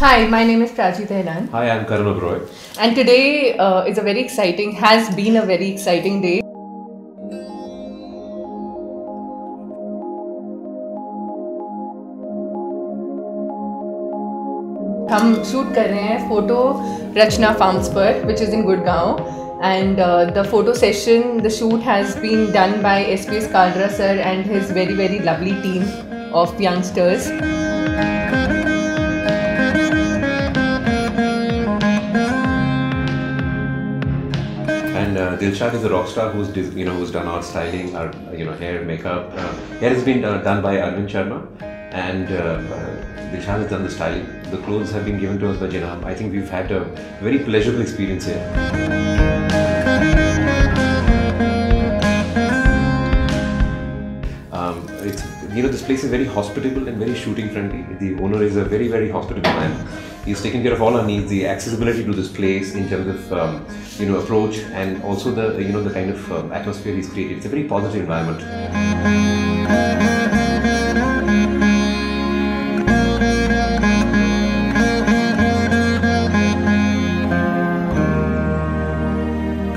Hi, my name is Prachi Tehlan. Hi, I'm Karan Oberoi. And today uh, is a very exciting, has been a very exciting day. हम shoot कर रहे हैं photo Rachna farms पर which is and uh, the photo session the shoot has been done by SPS Kalra sir and his very very lovely team of youngsters And uh, Dilshad is a rock star who's you know who's done our styling, our you know hair, makeup. Uh, hair has been uh, done by Arvind Sharma, and uh, uh, Dilshad has done the styling. The clothes have been given to us by Jinam. I think we've had a very pleasurable experience here. You know this place is very hospitable and very shooting friendly. The owner is a very very hospitable man. He's taken care of all our needs, the accessibility to this place in terms of um, you know approach and also the you know the kind of um, atmosphere he's created. It's a very positive environment.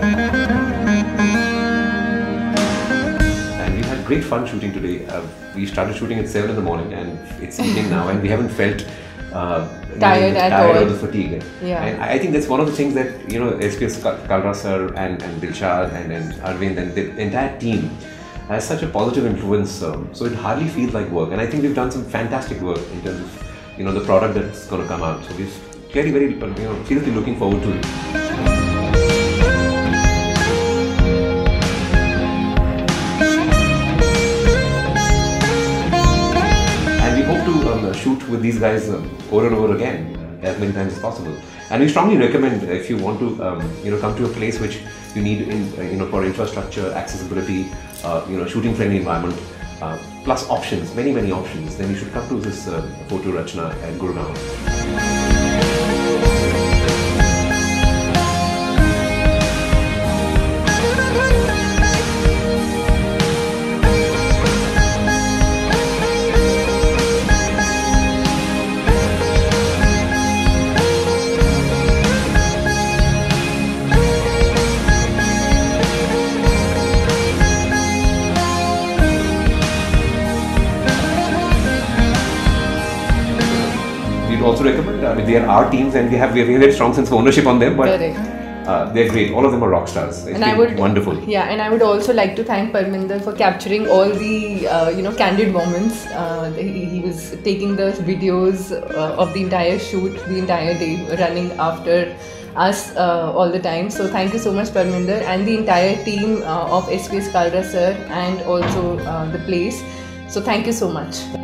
And we great fun shooting today. Uh, we started shooting at 7 in the morning and it's evening now and we haven't felt uh, you know, Tired the at tired all. or the fatigue. Yeah. And I think that's one of the things that, you know, SPS Kal- Kalra sir and, and Dilshad and, and Arvind and the entire team has such a positive influence. Um, so it hardly feels like work. And I think we've done some fantastic work in terms of, you know, the product that's going to come out. So we're very, very, you know, seriously looking forward to it. To um, shoot with these guys um, over and over again as many times as possible. And we strongly recommend uh, if you want to, um, you know, come to a place which you need, in, uh, you know, for infrastructure, accessibility, uh, you know, shooting friendly environment, uh, plus options, many many options, then you should come to this uh, Photo Rachna at Gurgaon. We'd also recommend. I mean, they are our teams, and we have we have a very strong sense of ownership on them. But uh, they're great. All of them are rock stars. It's and I would wonderful. Yeah, and I would also like to thank Parminder for capturing all the uh, you know candid moments. Uh, he, he was taking the videos uh, of the entire shoot, the entire day, running after us uh, all the time. So thank you so much, Parminder, and the entire team uh, of SPS Kalra sir, and also uh, the place. So thank you so much.